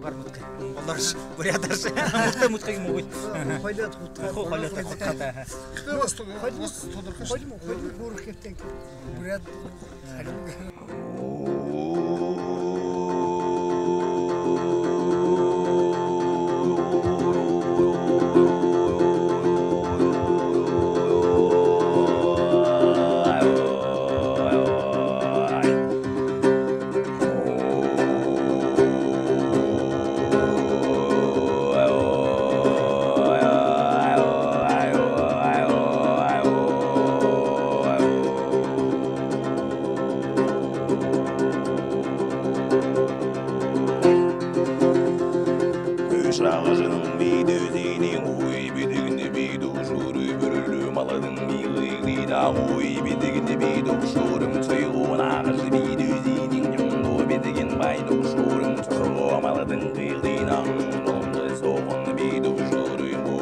бар мутка олар буряташ мутка мутка ему будет хойлат хутка хойлат хутка хойлат хойлат хойлат хойлат ui bi dig ni bi do shorum tui o na gas bi du di ding dong do bi dig in bai do shorum tui o ma la den di di nam nom de so on bi do shoru o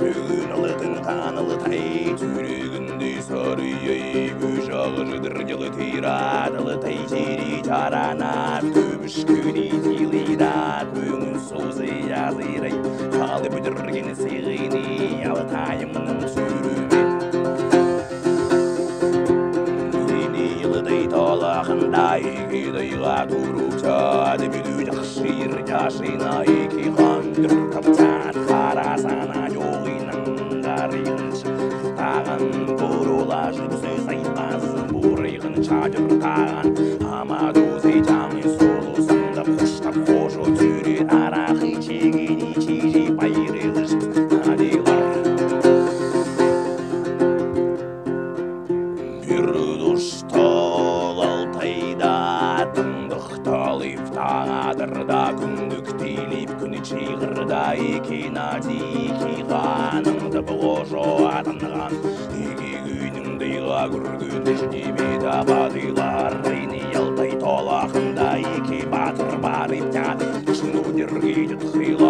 Bugün alıdın kanalı sarı yayı Büşağırıdır yılı tiradalı tay Çiri çaranar Tübüş külü tilidat Bugün sözü yazıray Kalıbıdır yine sığır Hatay'ın sürümen Yeni yılıday talağınday Gidayla durup çadı Büdü yaxşıyır yaşına iki kandır Kapçat karasana yol inan Garıyınç Tağın kurulaş Söz aytmaz Burayın çadır tağın Ama тыңдықталып тағадырда күндік тейлеп күні чиғырда екен атеки қаныңды бұложо атынған еге күйніңдейға күрген жнеме табадылар рейни алтай толақында еке батыр бар иптят шынудерге тұтқила байдырын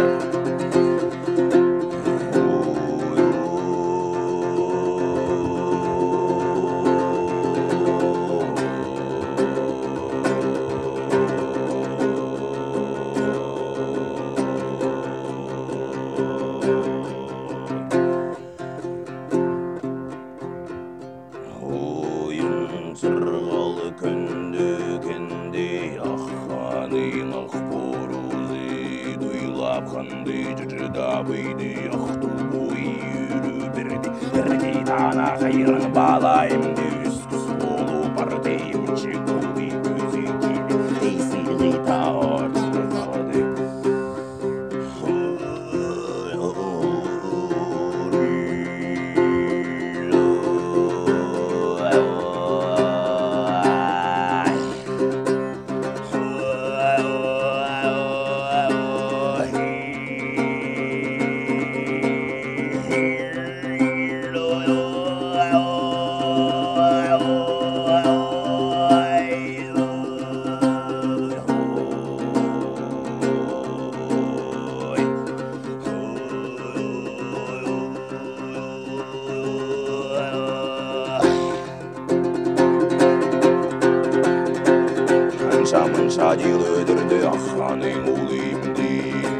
қандай жырда бейді ақту ой үйрі бірде бірде тана қайрын балайым қанша мұнша жыл өтірді аққаның ұлымды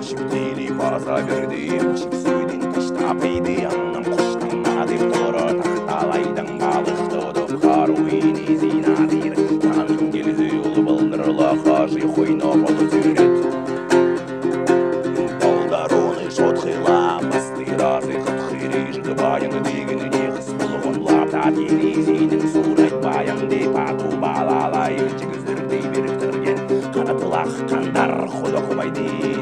шіптейді баса бердім шіпсуден тастап еді аңнам құштама деп тұры тақталайдың балықты ұтып қаруын зинадыр таным келді ұлы былдырла қажи қойна болы жүрет балдар оны шотқилап бастырасы қытқири жығыбайын деген не қыс бұлғынлап та терезенің сурет баян деп ату балалай жігіздірдей by.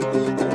Bye.